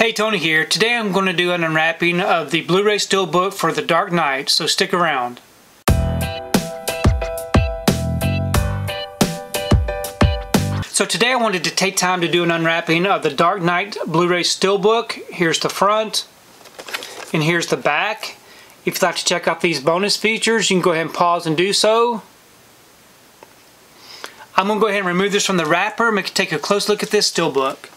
Hey, Tony here. Today I'm going to do an unwrapping of the Blu-ray Steelbook for The Dark Knight, so stick around. So today I wanted to take time to do an unwrapping of the Dark Knight Blu-ray Steelbook. Here's the front, and here's the back. If you'd like to check out these bonus features, you can go ahead and pause and do so. I'm going to go ahead and remove this from the wrapper and take a close look at this Steelbook.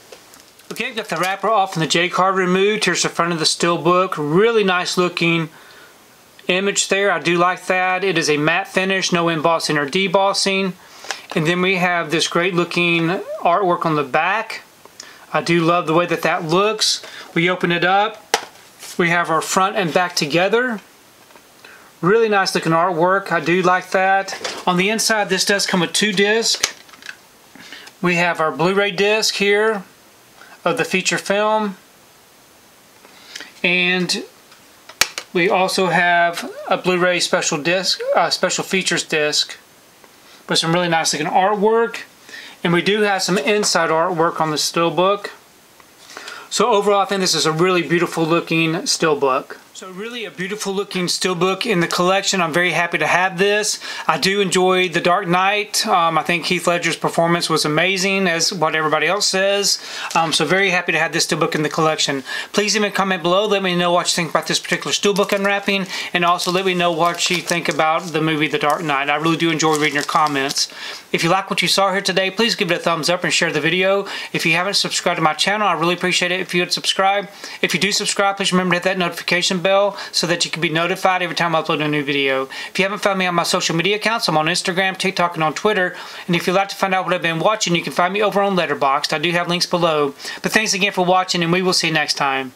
Okay, got the wrapper off and the J card removed. Here's the front of the Steelbook. Really nice looking image there. I do like that. It is a matte finish, no embossing or debossing. And then we have this great looking artwork on the back. I do love the way that that looks. We open it up. We have our front and back together. Really nice looking artwork. I do like that. On the inside, this does come with two discs. We have our Blu-ray disc here of the feature film. And we also have a Blu-ray special disc, uh, special features disc with some really nice looking artwork. And we do have some inside artwork on the steelbook. So overall, I think this is a really beautiful looking steelbook. So really a beautiful looking steelbook in the collection. I'm very happy to have this. I do enjoy The Dark Knight. Um, I think Heath Ledger's performance was amazing as what everybody else says. Um, so very happy to have this steelbook in the collection. Please leave a comment below. Let me know what you think about this particular steelbook unwrapping and also let me know what you think about the movie The Dark Knight. I really do enjoy reading your comments. If you like what you saw here today, please give it a thumbs up and share the video. If you haven't subscribed to my channel, I really appreciate it if you would subscribe. If you do subscribe, please remember to hit that notification bell so that you can be notified every time I upload a new video. If you haven't found me on my social media accounts, I'm on Instagram, TikTok, and on Twitter. And if you'd like to find out what I've been watching, you can find me over on Letterboxd. I do have links below. But thanks again for watching, and we will see you next time.